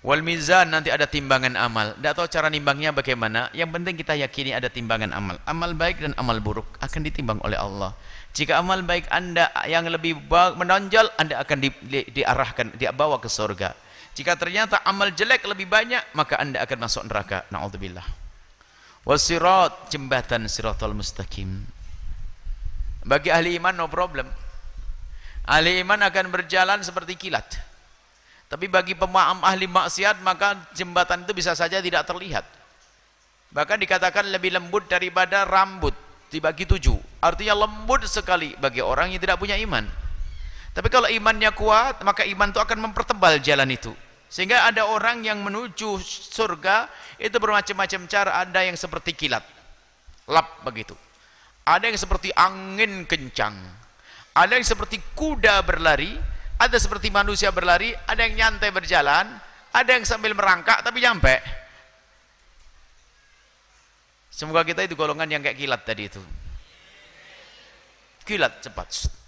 Wal mizan nanti ada timbangan amal. Tidak tahu cara nimbangnya bagaimana. Yang penting kita yakini ada timbangan amal. Amal baik dan amal buruk akan ditimbang oleh Allah. Jika amal baik anda yang lebih menonjol, anda akan di, di, diarahkan, dibawa ke surga. Jika ternyata amal jelek lebih banyak, maka anda akan masuk neraka. Na'udzubillah. Wasirat jembatan siratul mustaqim. Bagi ahli iman no problem. Ahli iman akan berjalan seperti kilat. Tapi bagi pemaam ahli maksiat maka jembatan itu bisa saja tidak terlihat. Bahkan dikatakan lebih lembut daripada rambut dibagi tujuh. Artinya lembut sekali bagi orang yang tidak punya iman. Tapi kalau imannya kuat, maka iman itu akan mempertebal jalan itu. Sehingga ada orang yang menuju surga itu bermacam-macam cara. Ada yang seperti kilat, lap begitu. Ada yang seperti angin kencang. Ada yang seperti kuda berlari ada seperti manusia berlari, ada yang nyantai berjalan, ada yang sambil merangkak tapi nyampe. Semoga kita itu golongan yang kayak kilat tadi itu. Kilat cepat.